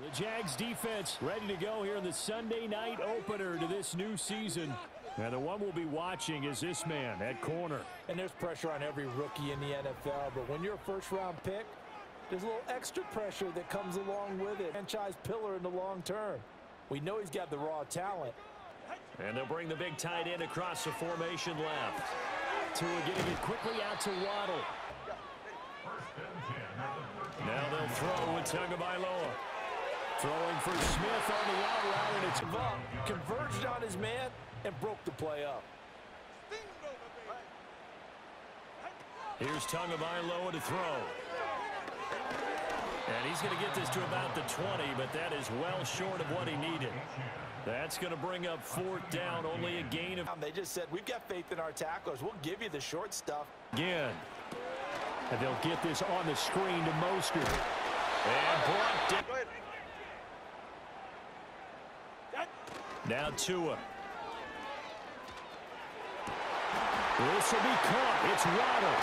The Jags defense ready to go here in the Sunday night opener to this new season. And the one we'll be watching is this man at corner. And there's pressure on every rookie in the NFL, but when you're a first-round pick, there's a little extra pressure that comes along with it. Franchise pillar in the long term. We know he's got the raw talent. And they'll bring the big tight end across the formation left. Tua getting it quickly out to Waddle. Now they'll throw with Tagovailoa. Throwing for Smith on the out route, and it's up, converged on his man, and broke the play up. Here's Tua Tagovailoa to throw. And he's going to get this to about the 20, but that is well short of what he needed. That's going to bring up fourth down, only a gain of... They just said, we've got faith in our tacklers. We'll give you the short stuff. Again. And they'll get this on the screen to Mostert. And blocked it. Now Tua. This will be caught. It's Waddle.